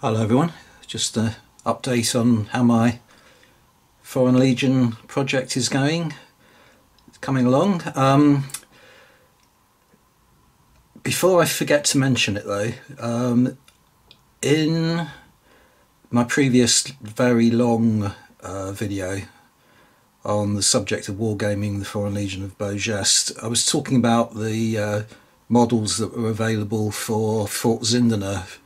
Hello everyone, just an update on how my Foreign Legion project is going. It's coming along. Um, before I forget to mention it though, um, in my previous very long uh, video on the subject of wargaming the Foreign Legion of Beau Geste, I was talking about the uh, models that were available for Fort Zinderneuf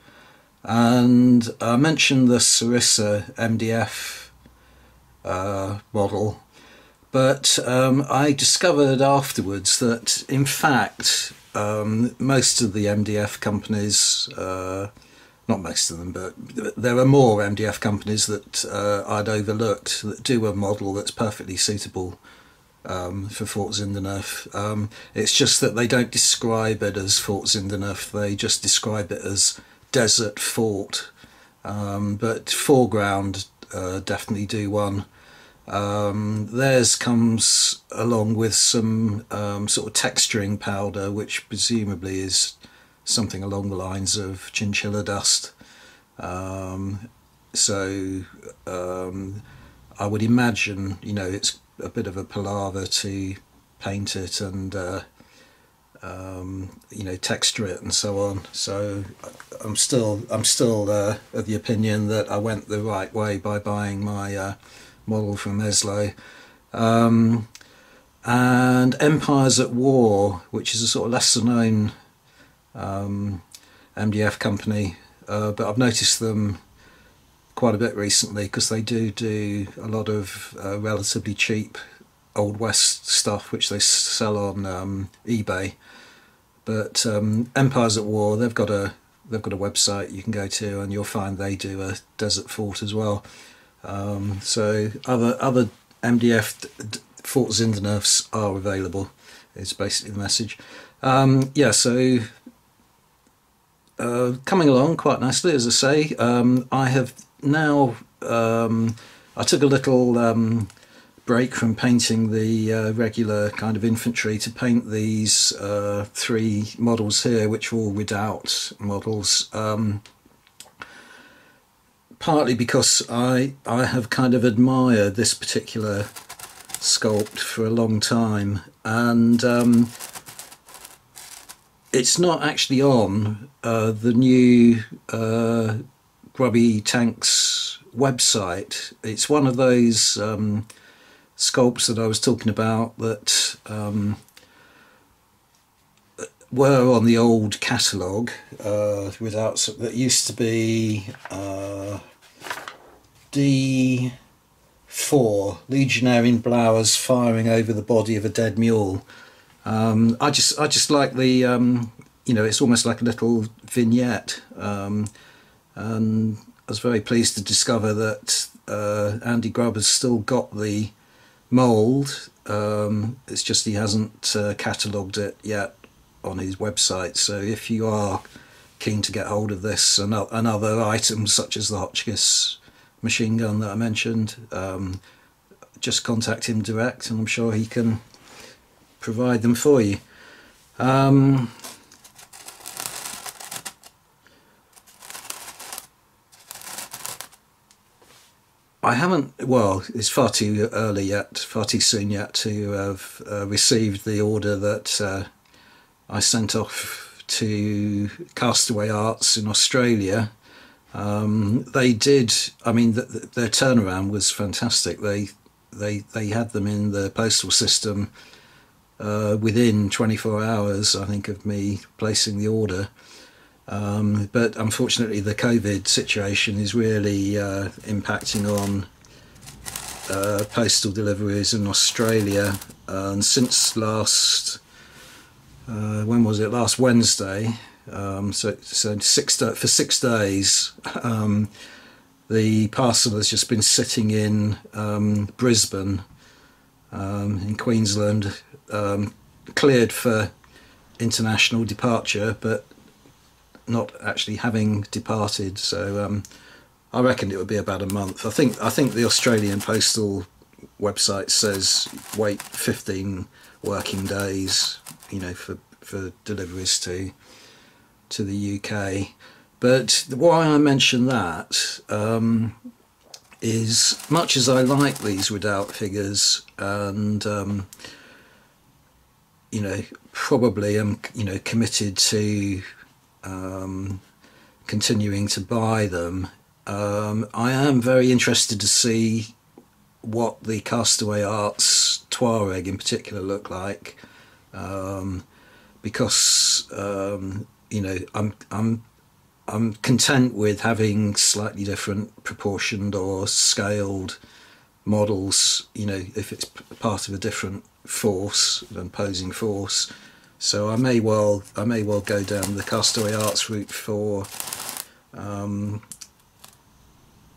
and I mentioned the Sarissa MDF uh, model but um, I discovered afterwards that in fact um, most of the MDF companies uh, not most of them but there are more MDF companies that uh, I'd overlooked that do a model that's perfectly suitable um, for Fort Zinderneuf. Um, it's just that they don't describe it as Fort Zinderneuf, they just describe it as Desert Fort. Um, but 4Ground uh, definitely do one. Um, theirs comes along with some um, sort of texturing powder, which presumably is something along the lines of chinchilla dust. Um, so um, I would imagine, you know, it's a bit of a palaver to paint it and uh, um, you know texture it and so on. So I'm still I'm still uh, of the opinion that I went the right way by buying my uh, model from Eslo. Um, and Empires at War, which is a sort of lesser known um, MDF company, uh, but I've noticed them quite a bit recently because they do do a lot of uh, relatively cheap old west stuff which they sell on um, eBay. But um, Empires at War, they've got a they've got a website you can go to, and you'll find they do a Desert Fort as well. Um, so other other MDF Fort Zinderneufs are available. Is basically the message. Um, yeah, so uh, coming along quite nicely, as I say. Um, I have now um, I took a little um, break from painting the uh, regular kind of infantry to paint these uh, three models here, which are all redoubt models. Um, partly because I I have kind of admired this particular sculpt for a long time, and um, it's not actually on uh, the new uh, Grubby Tanks website. It's one of those um, sculpts that I was talking about that um, were on the old catalogue uh, without that used to be uh, D4 Legionnaire in Blowers firing over the body of a dead mule. Um, I just I just like the um, you know it's almost like a little vignette. Um, and I was very pleased to discover that uh, Andy Grubb has still got the mould. Um, it's just he hasn't uh, catalogued it yet on his website. So if you are keen to get hold of this and, and other items such as the Hotchkiss machine gun that I mentioned, um, just contact him direct, and I'm sure he can provide them for you. Um, I haven't. Well, it's far too early yet, far too soon yet to have uh, received the order that uh, I sent off to Castaway Arts in Australia. Um, they did. I mean, the, the, their turnaround was fantastic. They they they had them in the postal system uh, within 24 hours. I think of me placing the order. Um, but unfortunately, the COVID situation is really uh, impacting on uh, postal deliveries in Australia. and since last, uh, when was it? Last Wednesday. Um, so, so six for six days, um, the parcel has just been sitting in um, Brisbane, um, in Queensland, um, cleared for international departure, but not actually having departed. So um, I reckon it would be about a month. I think I think the Australian postal website says wait 15 working days, you know, for for deliveries to to the UK. but why I mention that um, is much as I like these redoubt figures and um, you know probably am you know committed to um, continuing to buy them. Um, I am very interested to see what the Castaway Arts Tuareg in particular look like, um, because um, you know I'm I'm I'm content with having slightly different proportioned or scaled models. You know, if it's part of a different force, an opposing force. So I may well I may well go down the Castaway Arts route for um,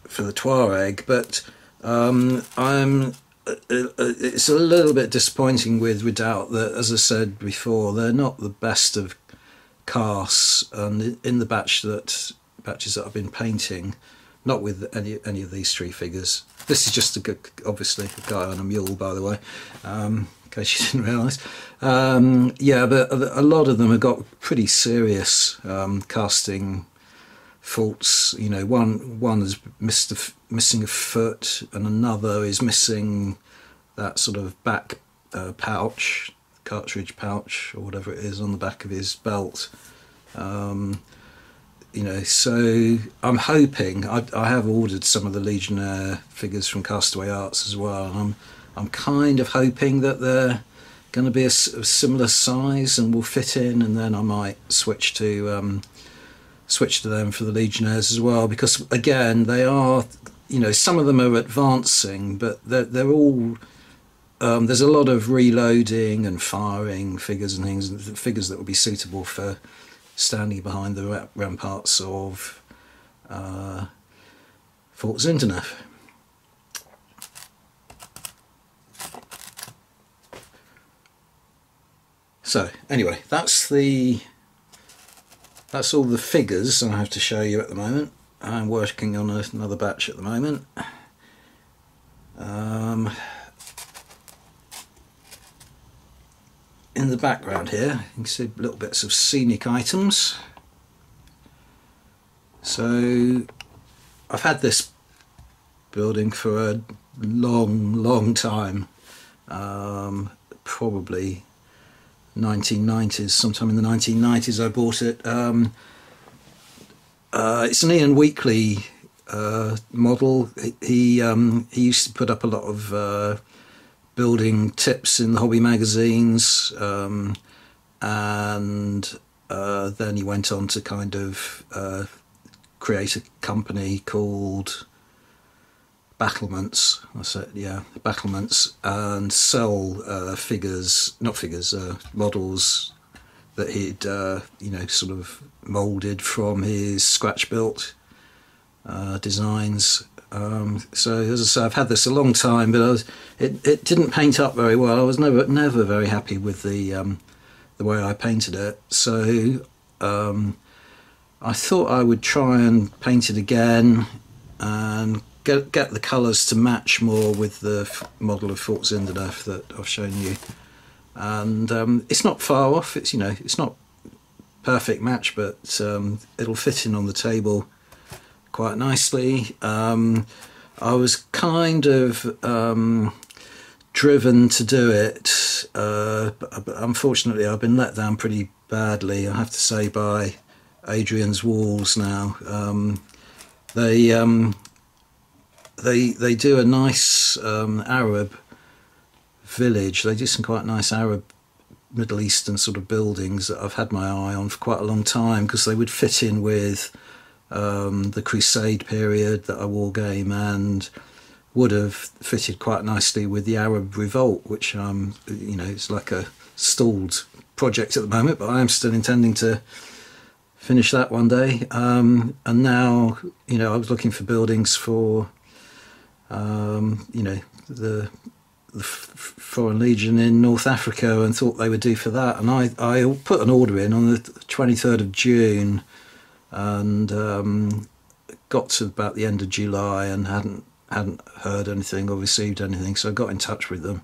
for the Tuareg, but um, I'm uh, uh, it's a little bit disappointing with Redoubt that, as I said before, they're not the best of casts, and in the batch that batches that I've been painting, not with any any of these three figures. This is just a good, obviously a guy on a mule, by the way. Um, case you didn't realise. Um, yeah, but a lot of them have got pretty serious um, casting faults. You know, one one is missed a, missing a foot, and another is missing that sort of back uh, pouch, cartridge pouch, or whatever it is on the back of his belt. Um, you know, so I'm hoping I, I have ordered some of the Legionnaire figures from Castaway Arts as well, and I'm I'm kind of hoping that they're going to be a, a, similar size and will fit in, and then I might switch to um, switch to them for the Legionnaires as well because again they are, you know, some of them are advancing, but they're they're all. Um, there's a lot of reloading and firing figures and things, figures that would be suitable for standing behind the ramparts of uh, Fort Zinderneuf. So anyway, that's the that's all the figures I have to show you at the moment. I'm working on another batch at the moment. Um, in the background here, you can see little bits of scenic items. So I've had this building for a long, long time. Um, probably 1990s, sometime in the 1990s, I bought it. Um, uh, it's an Ian Weekley uh, model. He um, he used to put up a lot of uh, building tips in the hobby magazines, um, and uh, then he went on to kind of uh, create a company called battlements. I said, yeah, battlements, and sell uh, figures, not figures, uh, models that he'd, uh, you know, sort of moulded from his scratch built uh, designs. Um, so as I say, I've had this a long time, but was, it it didn't paint up very well. I was never never very happy with the um, the way I painted it. So um, I thought I would try and paint it again and get get the colours to match more with the model of Fort Zinderneuf that I've shown you. And um, it's not far off. It's you know it's not perfect match, but um, it'll fit in on the table quite nicely. Um, I was kind of um, driven to do it, uh, but unfortunately I've been let down pretty badly. I have to say by Adrian's walls now. Um, they um, they they do a nice um, Arab village. They do some quite nice Arab Middle Eastern sort of buildings that I've had my eye on for quite a long time because they would fit in with um, the Crusade period that I war game and would have fitted quite nicely with the Arab Revolt, which um you know it's like a stalled project at the moment, but I am still intending to finish that one day. Um, and now you know I was looking for buildings for um, you know, the, the Foreign Legion in North Africa and thought they would do for that. And I, I put an order in on the 23rd of June and um, got to about the end of July and hadn't hadn't heard anything or received anything. So I got in touch with them.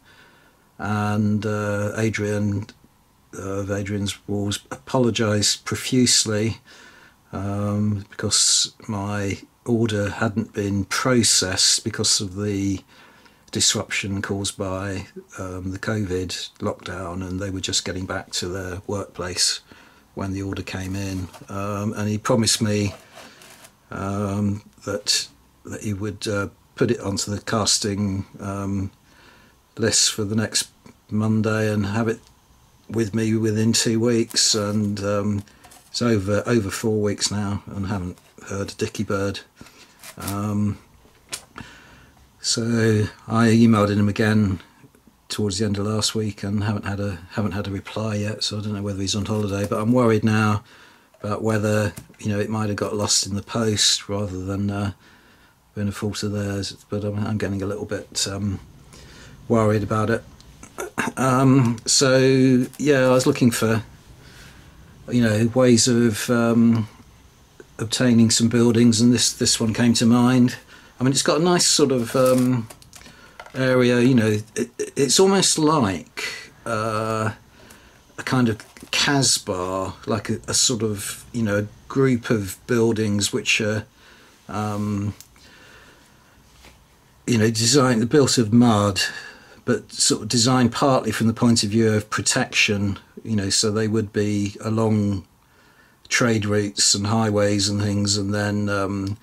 And uh, Adrian uh, of Adrian's Walls apologised profusely um, because my order hadn't been processed because of the disruption caused by um, the COVID lockdown, and they were just getting back to their workplace when the order came in. Um, and he promised me um, that that he would uh, put it onto the casting um, list for the next Monday and have it with me within two weeks. And um, it's over over four weeks now, and haven't a dicky bird. Um, so I emailed him again towards the end of last week and haven't had a haven't had a reply yet. So I don't know whether he's on holiday, but I'm worried now about whether you know it might have got lost in the post rather than uh, being a fault of theirs. But I'm, I'm getting a little bit um, worried about it. Um, so yeah, I was looking for you know ways of um, obtaining some buildings, and this this one came to mind. I mean, it's got a nice sort of um, area. You know, it, it's almost like uh, a kind of Casbah, like a, a, sort of you know a group of buildings which are um, you know designed built of mud, but sort of designed partly from the point of view of protection. You know, so they would be along trade routes and highways and things, and then um,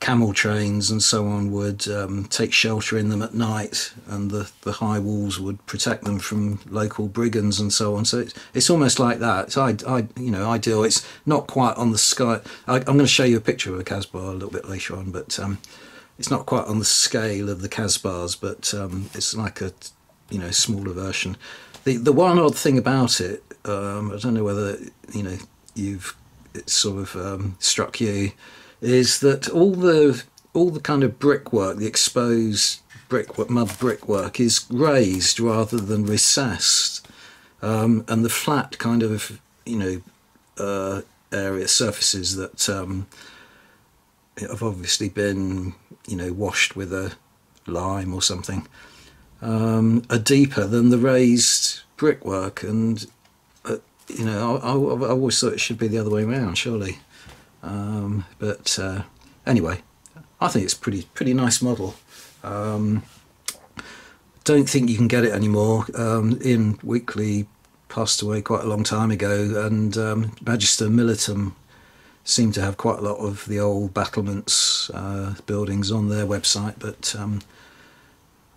camel trains and so on would um, take shelter in them at night, and the, the high walls would protect them from local brigands and so on. So it's, it's almost like that. It's I, I, you know, ideal. It's not quite on the sky. I, am going to show you a picture of a Casbah a little bit later on, but um, it's not quite on the scale of the Casbahs, but um, it's like a you know smaller version. The the one odd thing about it, um, I don't know whether you know you've sort of um, struck you is that all the all the kind of brickwork, the exposed brickwork, mud brickwork, is raised rather than recessed, um, and the flat kind of you know uh, area surfaces that um, have obviously been you know washed with a lime or something um, are deeper than the raised brickwork, and you know I, I, I always thought it should be the other way around, surely. Um, but uh, anyway, I think it's pretty pretty nice model. Um, don't think you can get it anymore. Um, Ian Weekley passed away quite a long time ago, and um, Magister Militum seem to have quite a lot of the old battlements uh, buildings on their website, but um,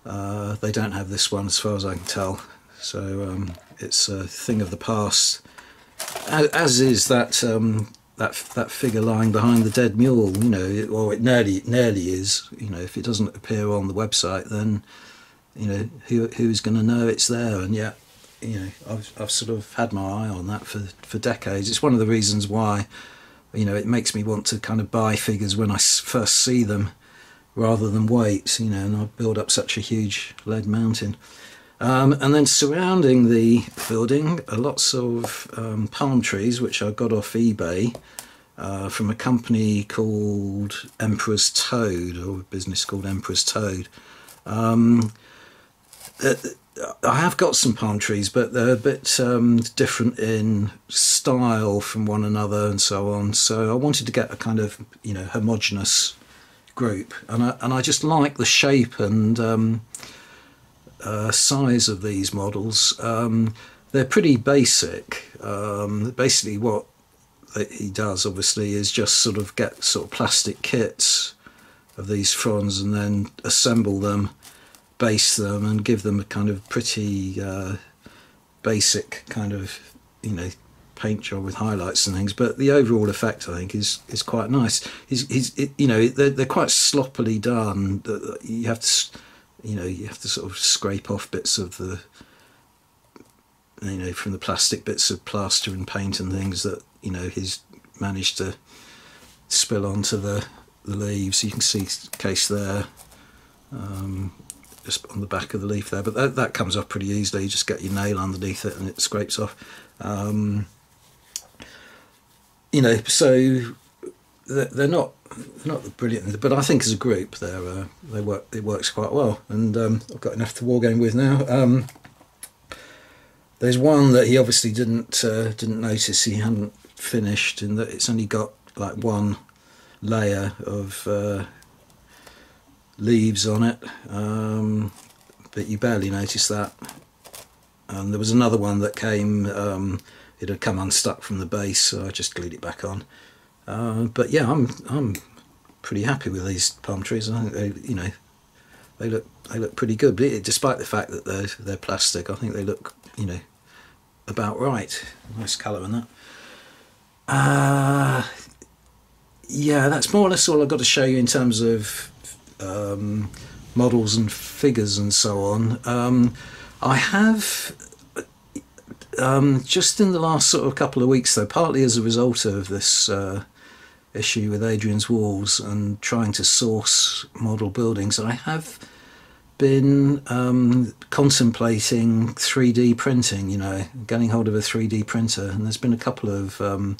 uh, they don't have this one as far as I can tell. So um, it's a thing of the past, as is that um, that that figure lying behind the dead mule, you know, or it nearly nearly is. You know, if it doesn't appear on the website, then you know who who's going to know it's there? And yet, you know, I've I've sort of had my eye on that for for decades. It's one of the reasons why, you know, it makes me want to kind of buy figures when I first see them, rather than wait. You know, and I build up such a huge lead mountain. Um, and then surrounding the building are lots of um, palm trees, which I got off eBay uh, from a company called Emperor's Toad, or a business called Emperor's Toad. Um, uh, I have got some palm trees, but they're a bit um, different in style from one another and so on. So I wanted to get a kind of you know homogenous group, and I, and I just like the shape and um, uh, size of these models. Um, they're pretty basic. Um, basically, what he does obviously is just sort of get sort of plastic kits of these fronds and then assemble them, base them, and give them a kind of pretty uh, basic kind of you know paint job with highlights and things. But the overall effect, I think, is is quite nice. He's, he's it, you know they're, they're quite sloppily done. You have to you know you have to sort of scrape off bits of the you know from the plastic bits of plaster and paint and things that you know he's managed to spill onto the the leaves. You can see case there um, just on the back of the leaf there but that, that comes off pretty easily. You just get your nail underneath it and it scrapes off. Um, you know so they're not not brilliant, but I think as a group they're uh, they work it works quite well, and um, I've got enough to wargame with now. Um, there's one that he obviously didn't uh, didn't notice he hadn't finished, and that it's only got like one layer of uh, leaves on it, um, but you barely notice that. And there was another one that came, um, it had come unstuck from the base, so I just glued it back on. Uh, but yeah, I'm I'm pretty happy with these palm trees. I think they, you know, they look they look pretty good. Despite the fact that they're they're plastic, I think they look you know about right. Nice colour in that. Uh, yeah, that's more or less all I've got to show you in terms of um, models and figures and so on. Um, I have um, just in the last sort of couple of weeks, though, partly as a result of this uh, issue with Adrian's Walls and trying to source model buildings, I have been um, contemplating 3D printing, you know, getting hold of a 3D printer. And there's been a couple of um,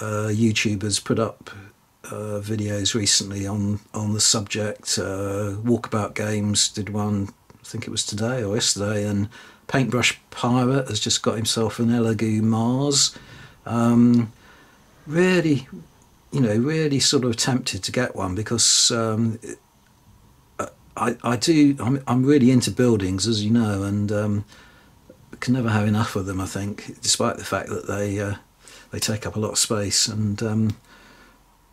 uh, YouTubers put up uh, videos recently on, on the subject. Uh, Walkabout Games did one, I think it was today or yesterday, and Paintbrush Pirate has just got himself an Elegoo Mars. Um, really, you know, really sort of tempted to get one because um, I, I do, I'm, I'm really into buildings, as you know, and um, can never have enough of them, I think, despite the fact that they, uh, they take up a lot of space. And, um,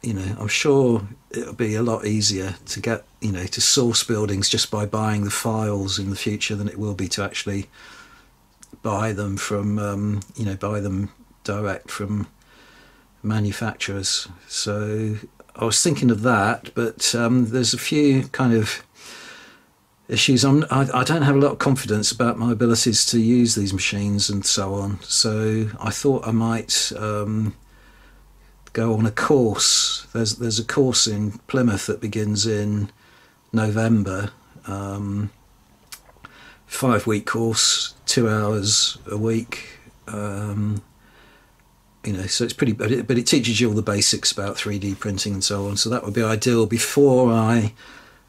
you know, I'm sure it'll be a lot easier to get, you know, to source buildings just by buying the files in the future than it will be to actually buy them from, um, you know, buy them direct from manufacturers. So I was thinking of that, but um, there's a few kind of issues. I'm, I, I, don't have a lot of confidence about my abilities to use these machines and so on. So I thought I might um, go on a course. There's there's a course in Plymouth that begins in November. Um, five week course, two hours a week. Um, you know, so it's pretty, but it, but it teaches you all the basics about 3D printing and so on. So that would be ideal before I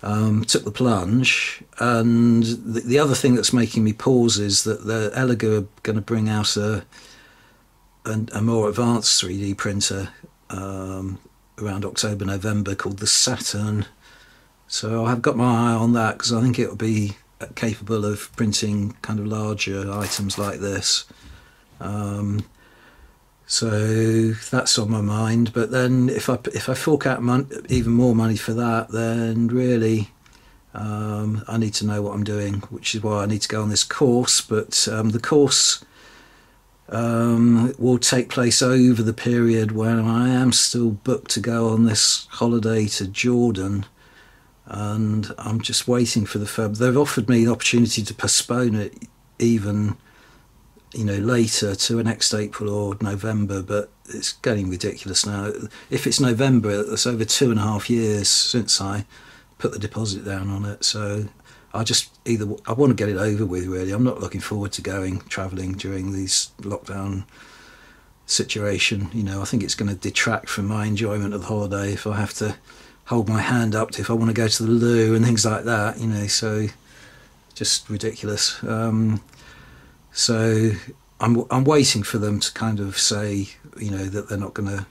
um, took the plunge. And the, the, other thing that's making me pause is that the Elegoo are going to bring out a, a, a more advanced 3D printer um, around October, November called the Saturn. So I've got my eye on that because I think it'll be capable of printing kind of larger items like this. Um, so that's on my mind. But then if I if I fork out mon- even more money for that, then really um, I need to know what I'm doing, which is why I need to go on this course. But um, the course um, will take place over the period when I am still booked to go on this holiday to Jordan. And I'm just waiting for the firm. They've offered me the opportunity to postpone it even you know, later to next April or November, but it's getting ridiculous now. If it's November, it's over two and a half years since I put the deposit down on it. So I just either I want to get it over with. Really, I'm not looking forward to going travelling during these lockdown situation. You know, I think it's going to detract from my enjoyment of the holiday if I have to hold my hand up to if I want to go to the loo and things like that. You know, so just ridiculous. Um, so I'm I'm waiting for them to kind of say, you know, that they're not going to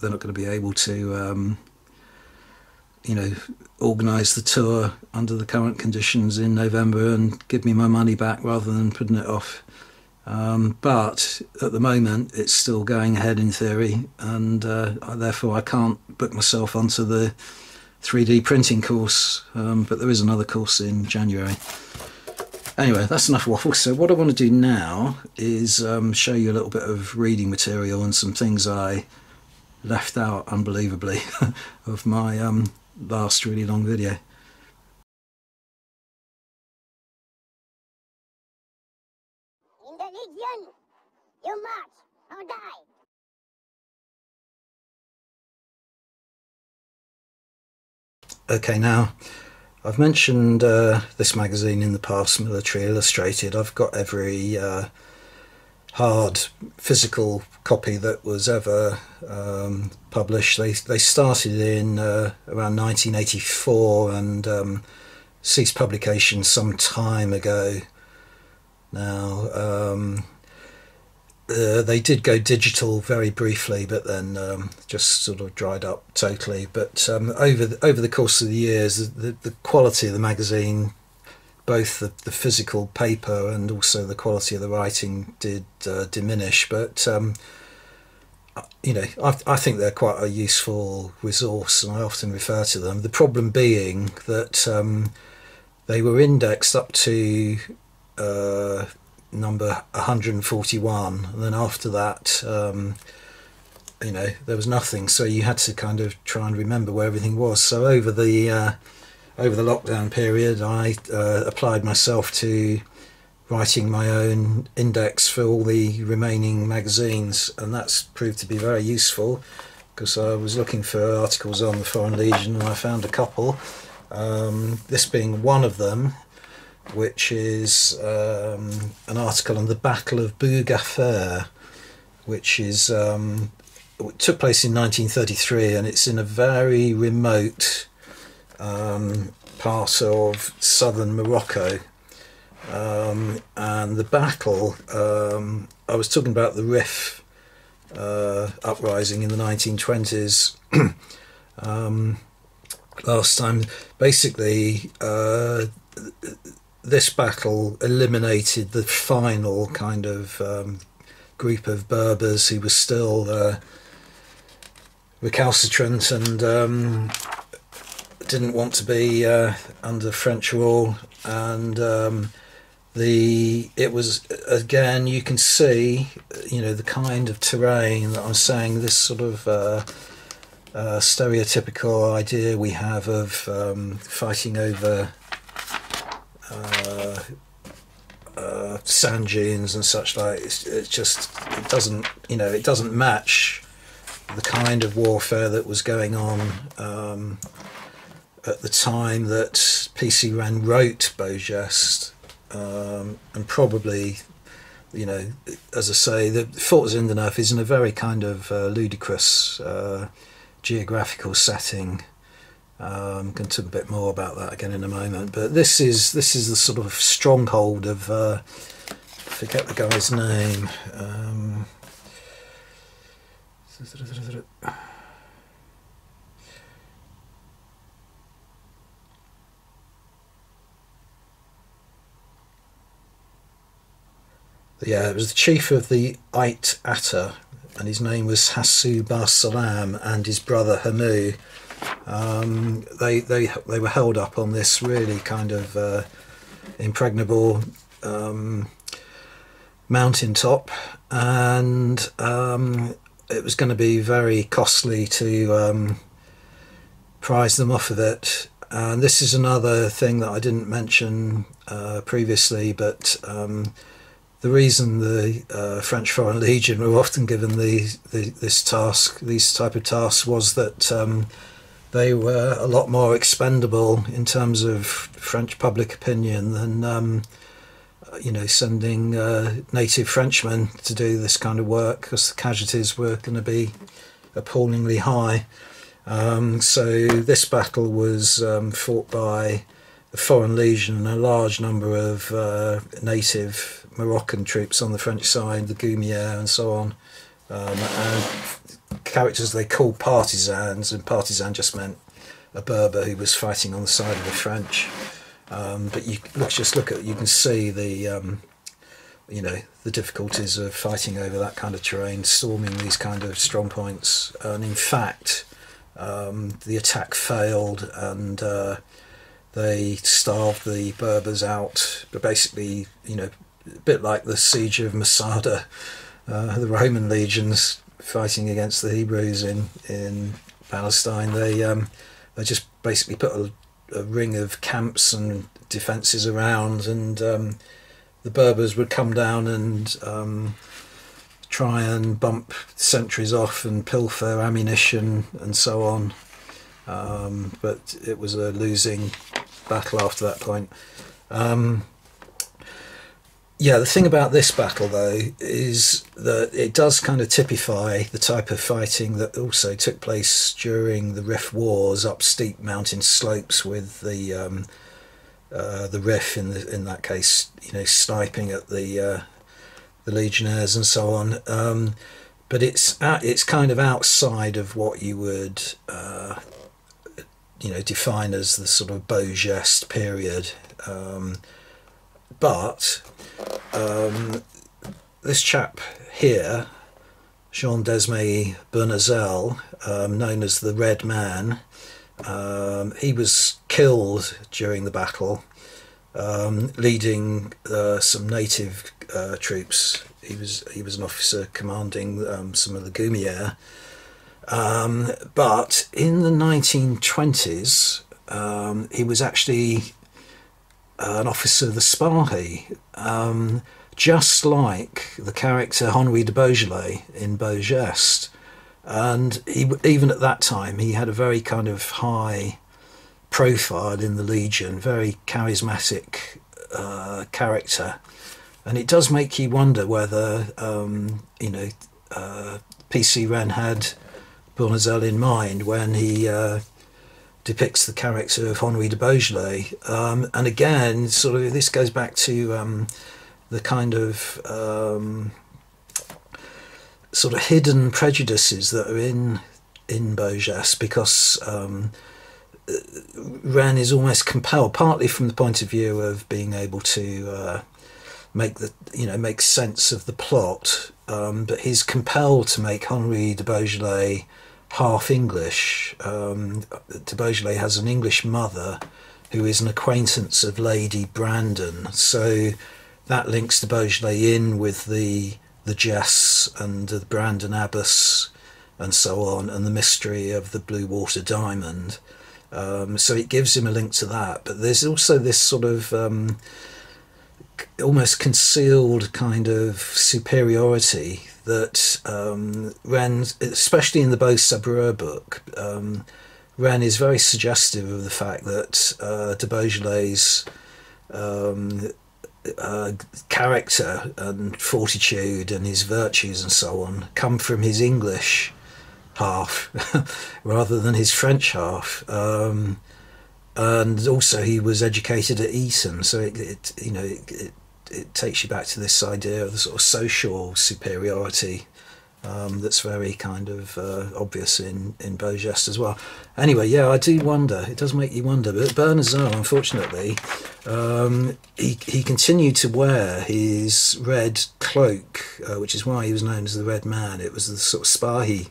they're not going to be able to, um, you know, organise the tour under the current conditions in November and give me my money back rather than putting it off. Um, but at the moment, it's still going ahead in theory, and uh, therefore I can't book myself onto the 3D printing course. Um, but there is another course in January. Anyway, that's enough waffle. So what I want to do now is um, show you a little bit of reading material and some things I left out unbelievably of my um, last really long video. you march or die. Okay, now I've mentioned uh, this magazine in the past, Military Illustrated. I've got every uh, hard physical copy that was ever um, published. They they started in uh, around 1984 and um, ceased publication some time ago. Now, um, uh, they did go digital very briefly, but then um, just sort of dried up totally. But um, over the, over the course of the years, the, the quality of the magazine, both the, the physical paper and also the quality of the writing, did uh, diminish. But um, you know, I, I think they're quite a useful resource, and I often refer to them. The problem being that um, they were indexed up to uh, number 141 and then after that um, you know there was nothing. So you had to kind of try and remember where everything was. So over the uh, over the lockdown period I uh, applied myself to writing my own index for all the remaining magazines. And that's proved to be very useful because I was looking for articles on the Foreign Legion and I found a couple. Um, this being one of them which is um, an article on the Battle of Bougafer, which is um, took place in 1933, and it's in a very remote um, part of southern Morocco. Um, and the battle, um, I was talking about the Rif uh, uprising in the 1920s um, last time. Basically, uh, this battle eliminated the final kind of um, group of Berbers who was still uh, recalcitrant and um, didn't want to be uh, under French rule. And um, the it was again you can see you know the kind of terrain that I'm saying this sort of uh, uh, stereotypical idea we have of um, fighting over uh, uh, sand dunes and such like. It's, it's, just it doesn't you know it doesn't match the kind of warfare that was going on um, at the time that PC Wren wrote Beau Geste, um, and probably you know as I say the Fort Zinderneuf is in a very kind of uh, ludicrous uh, geographical setting. Um, to talk a bit more about that again in a moment. But this is this is the sort of stronghold of uh, forget the guy's name. Um, yeah, it was the chief of the Ait Atta, and his name was Hassu Bar Salam, and his brother Hamu um, they they they were held up on this really kind of uh, impregnable um, mountaintop, and um, it was going to be very costly to um, prize them off of it. And this is another thing that I didn't mention uh, previously, but um, the reason the uh, French Foreign Legion were often given the, the, this task, these type of tasks, was that um, they were a lot more expendable in terms of French public opinion than um, you know sending uh, native Frenchmen to do this kind of work because the casualties were going to be appallingly high. Um, so this battle was um, fought by the Foreign Legion and a large number of uh, native Moroccan troops on the French side, the Goumiers and so on. Um, and characters they called partisans, and partisan just meant a Berber who was fighting on the side of the French. Um, but you let's just look at you can see the um, you know the difficulties of fighting over that kind of terrain, storming these kind of strong points, and in fact, um, the attack failed and. Uh, they starved the Berbers out, but basically, you know, a bit like the siege of Masada, uh, the Roman legions fighting against the Hebrews in in Palestine. They um, they just basically put a, a ring of camps and defences around, and um, the Berbers would come down and um, try and bump sentries off and pilfer ammunition and so on. Um, but it was a losing battle after that point. Um, yeah, the thing about this battle, though, is that it does kind of typify the type of fighting that also took place during the Rif Wars up steep mountain slopes with the um, uh, the Rif in the, in that case, you know, sniping at the uh, the Legionnaires and so on. Um, but it's it's kind of outside of what you would uh, you know define as the sort of beau geste period. Um, but um, this chap here, Jean Desmahis Bournazel, um, known as the Red Man, um, he was killed during the battle, um, leading uh, some native uh, troops. He was he was an officer commanding um, some of the Goumiers. Um, but in the 1920s, um, he was actually an officer of the Spahi, um, just like the character Henri de Beaujolais in Beau Geste. And he, even at that time, he had a very kind of high profile in the Legion, very charismatic uh, character. And it does make you wonder whether, um, you know, uh, P.C. Wren had Bournazel in mind when he uh, depicts the character of Henri de Beaujolais. Um, and again, sort of, this goes back to um, the kind of um, sort of hidden prejudices that are in in Beau Geste because um, Wren is almost compelled, partly from the point of view of being able to uh, make the you know make sense of the plot, um, but he's compelled to make Henri de Beaujolais half English. Um, de Beaujolais has an English mother who is an acquaintance of Lady Brandon, so that links de Beaujolais in with the the Jess and the Brandon Abbas and so on, and the mystery of the Blue Water Diamond. Um, so it gives him a link to that. But there's also this sort of um, almost concealed kind of superiority that um, Wren, especially in the Beau Sabreur book, um, Wren is very suggestive of the fact that uh, de Beaujolais' um, uh, character and fortitude and his virtues and so on come from his English half rather than his French half. Um, and also, he was educated at Eton, so it, it you know it, it, it takes you back to this idea of the sort of social superiority um, that's very kind of uh, obvious in, in Beau Geste as well. Anyway, yeah, I do wonder. It does make you wonder. But Bournazel, unfortunately, um, he, he continued to wear his red cloak, uh, which is why he was known as the Red Man. It was the sort of Spahi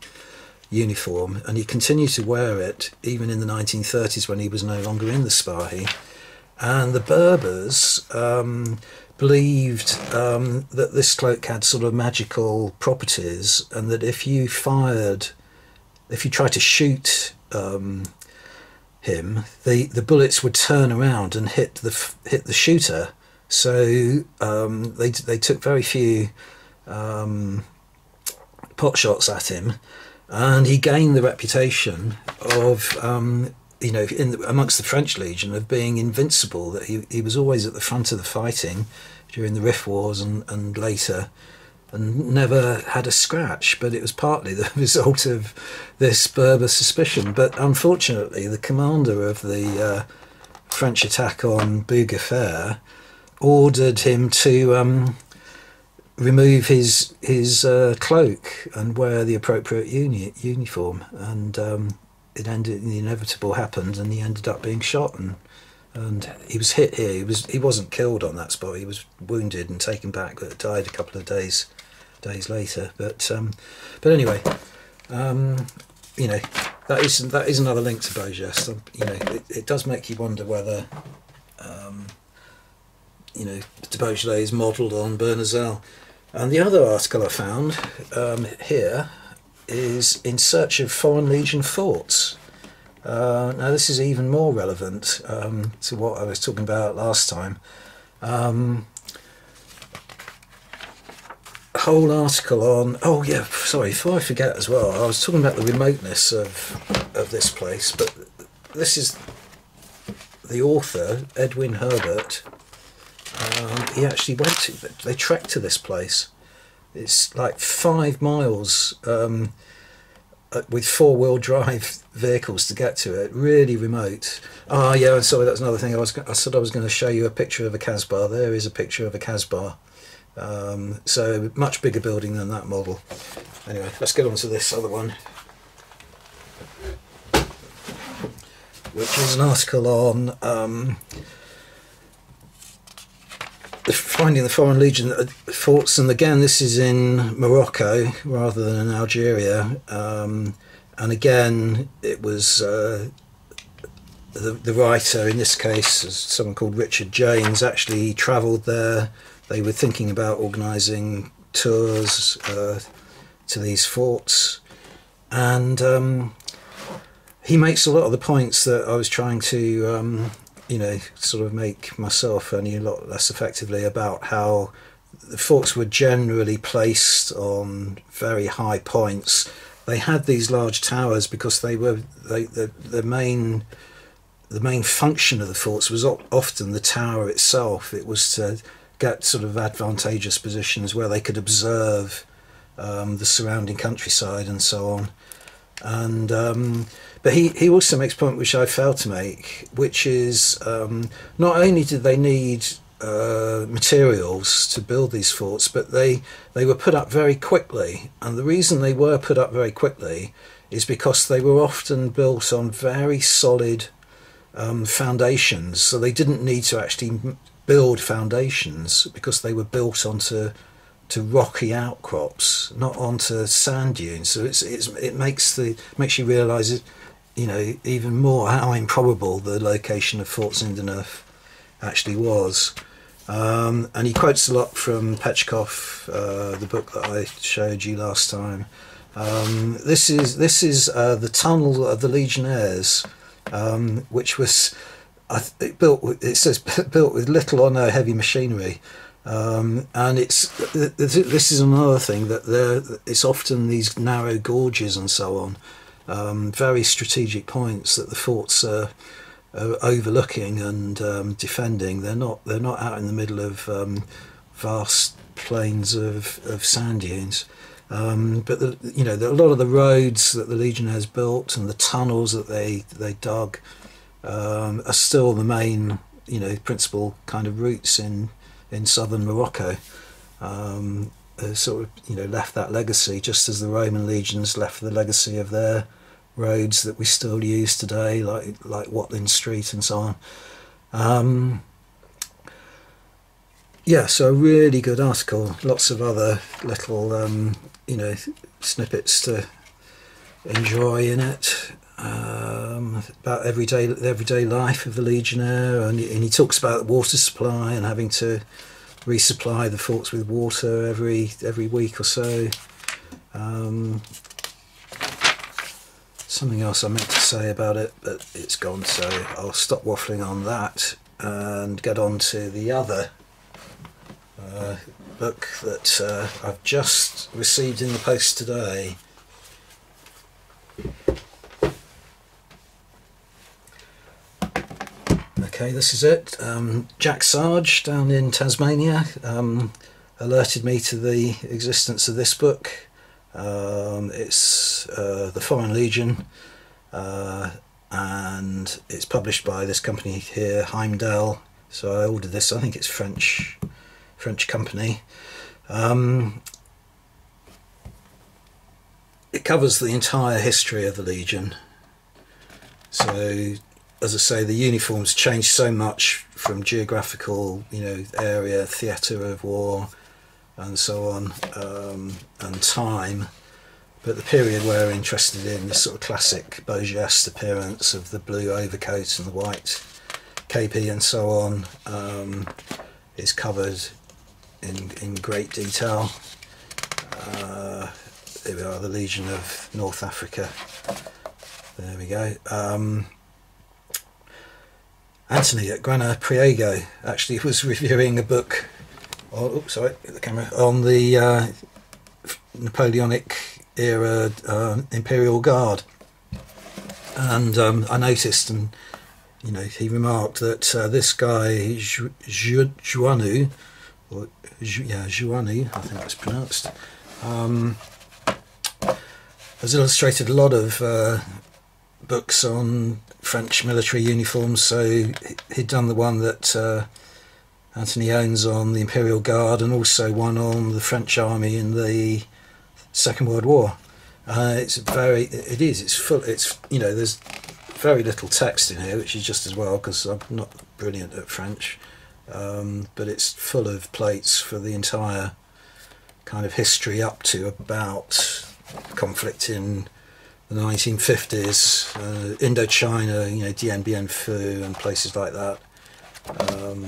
uniform, and he continued to wear it even in the 1930s when he was no longer in the Spahi. And the Berbers. Um, believed um, that this cloak had sort of magical properties, and that if you fired, if you tried to shoot um, him, the the bullets would turn around and hit the hit the shooter. So um, they they took very few um, pot shots at him, and he gained the reputation of um, you know, in the, amongst the French Legion of being invincible. That he, he was always at the front of the fighting during the Rif Wars and, and later, and never had a scratch. But it was partly the result of this Berber suspicion. But unfortunately, the commander of the uh, French attack on Bougafer ordered him to um, remove his his uh, cloak and wear the appropriate uni- uniform. And. Um, it ended the inevitable happened and he ended up being shot and and he was hit here. He was he wasn't killed on that spot. He was wounded and taken back but died a couple of days days later. But um, but anyway um, you know that is that is another link to Beau Geste um, you know it, it does make you wonder whether um, you know de Beaujolais is modelled on Bournazel and the other article I found um, here is in search of Foreign Legion forts. Uh, now, this is even more relevant um, to what I was talking about last time. Um, whole article on. Oh yeah, sorry. Before I forget as well, I was talking about the remoteness of of this place, but this is the author Edwin Herbert. Um, he actually went to. They trekked to this place it's like five miles um, with four wheel drive vehicles to get to it. Really remote. Ah, oh, yeah. Sorry, that's another thing. I was I said I was going to show you a picture of a Casbah. There is a picture of a Casbah Um, so much bigger building than that model. Anyway, let's get on to this other one. Which is an article on um, finding the Foreign Legion forts, and again, this is in Morocco rather than in Algeria. Um, and again, it was uh, the, the writer, in this case, someone called Richard Janes, actually travelled there. They were thinking about organising tours uh, to these forts, and um, he makes a lot of the points that I was trying to, um, you know, sort of make myself only a lot less effectively about how the forts were generally placed on very high points. They had these large towers because they were they, the the main the main function of the forts was often the tower itself. It was to get sort of advantageous positions where they could observe um, the surrounding countryside and so on. And um, but he, he also makes a point which I failed to make, which is um, not only did they need uh, materials to build these forts, but they they were put up very quickly, and the reason they were put up very quickly is because they were often built on very solid um, foundations, so they didn't need to actually build foundations because they were built onto to rocky outcrops, not onto sand dunes. So it's, it's it makes the makes you realise you know, even more how improbable the location of Fort Zinderneuf actually was. Um, and he quotes a lot from Pechkoff, uh, the book that I showed you last time. Um, this is this is uh, the tunnel of the Legionnaires um, which was built. It says built with little or no heavy machinery. Um, and it's this is another thing that there it's often these narrow gorges and so on, um, very strategic points that the forts are, are overlooking and um, defending. They're not they're not out in the middle of um, vast plains of, of sand dunes. Um, but the, you know, the, a lot of the roads that the Legionnaires built and the tunnels that they they dug um, are still the main, you know, principal kind of routes in in southern Morocco. Um, sort of, you know, left that legacy, just as the Roman legions left the legacy of their roads that we still use today, like like Watling Street and so on. Um, yeah, so a really good article. Lots of other little um, you know snippets to enjoy in it um, about everyday everyday life of the legionnaire, and, and he talks about water supply and having to resupply the forts with water every every week or so. Um, something else I meant to say about it, but it's gone, so I'll stop waffling on that and get on to the other uh, book that uh, I've just received in the post today. Okay, this is it. Um, Jack Sarge down in Tasmania um, alerted me to the existence of this book. Um, it's uh, The Foreign Legion uh, and it's published by this company here, Heimdal. So I ordered this, I think it's French French company. Um, it covers the entire history of the Legion. So, as I say, the uniforms changed so much from geographical, you know, area, theatre of war, and so on, um, and time. But the period we're interested in, this sort of classic Beau Geste appearance of the blue overcoat and the white kepi and so on, um, is covered in, in great detail. Uh, there we are, the Legion of North Africa. There we go. Um, Anthony at Grana Priego actually was reviewing a book. Oh, sorry, the camera on the uh, Napoleonic era uh, Imperial Guard, and um, I noticed, and you know, he remarked that uh, this guy Joannou or yeah, Juani, I think that's pronounced, um, has illustrated a lot of uh, books on French military uniforms. So he'd done the one that uh, Anthony owns on the Imperial Guard and also one on the French Army in the Second World War. Uh, it's very, it is, it's full, it's, you know, there's very little text in here, which is just as well because I'm not brilliant at French, um, but it's full of plates for the entire kind of history up to about conflict in the 1950s, uh, Indochina, you know, Dien Bien Phu and places like that. Um,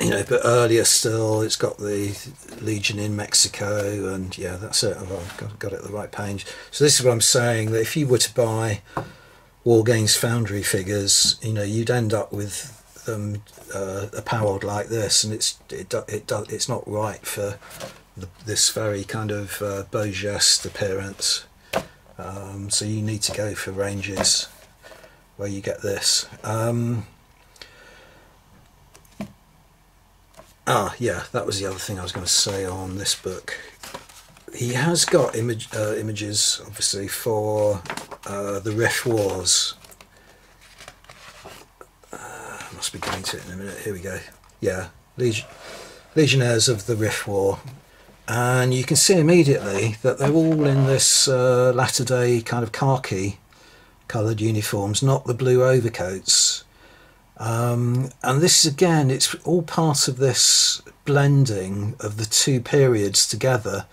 you know, but earlier still, it's got the Legion in Mexico, and yeah, that's it. I've got, got it at the right page. So this is what I'm saying that if you were to buy War Games Foundry figures, you know, you'd end up with them uh, like this, and it's it it it's not right for this very kind of uh, beau geste appearance. Um, so you need to go for ranges where you get this. Um, Ah, yeah, that was the other thing I was going to say on this book. He has got image, uh, images, obviously, for uh, the Rif Wars. Uh, must be going to it in a minute. Here we go. Yeah, Legion, Legionnaires of the Rif War. And you can see immediately that they're all in this uh, latter day kind of khaki coloured uniforms, not the blue overcoats. Um, and this is again, it's all part of this blending of the two periods together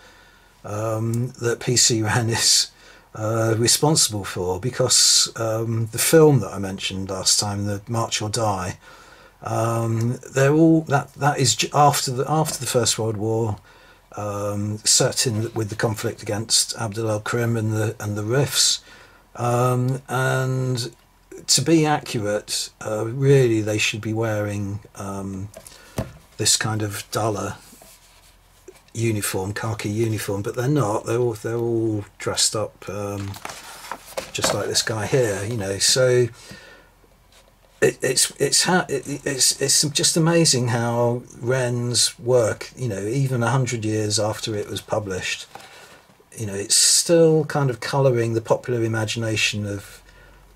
um, that PC Wren is uh, responsible for because um, the film that I mentioned last time, the March or Die, um, they're all that that is after the after the First World War, um, set in with the conflict against Abdul al Krim and the and the Rifs, um, and to be accurate, uh, really they should be wearing um, this kind of duller uniform, khaki uniform, but they're not. They're all they're all dressed up um, just like this guy here, you know. So it, it's it's how it, it's it's just amazing how Wren's work, you know, even a hundred years after it was published, you know, it's still kind of colouring the popular imagination of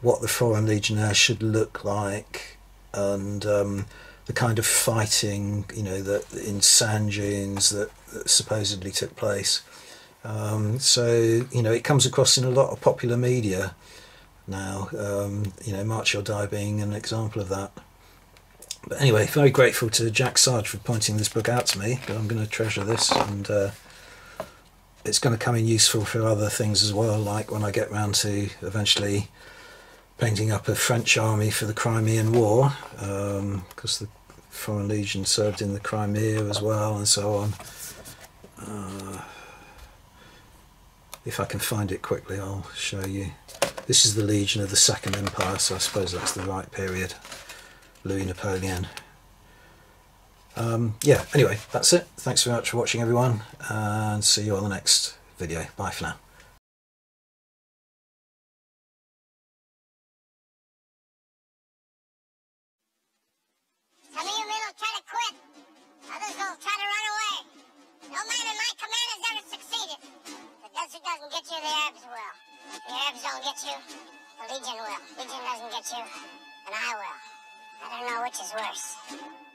what the Foreign Legionnaire should look like and um, the kind of fighting, you know, that in sand dunes that, that supposedly took place. Um, so, you know, it comes across in a lot of popular media now, um, you know, March or Die being an example of that. But anyway, very grateful to Jack Sarge for pointing this book out to me, but I'm going to treasure this and uh, it's going to come in useful for other things as well, like when I get round to eventually painting up a French army for the Crimean War because um, the Foreign Legion served in the Crimea as well and so on. Uh, if I can find it quickly I'll show you. This is the Legion of the Second Empire so I suppose that's the right period. Louis Napoleon. Um, yeah, anyway, that's it. Thanks very much for watching everyone and see you on the next video. Bye for now. Some of you really try to quit. Others will try to run away. Don't mind my command has never succeed. The dusty doesn't get you, the Arabs will. The Arabs don't get you, the Legion will. Legion doesn't get you, and I will. I don't know which is worse.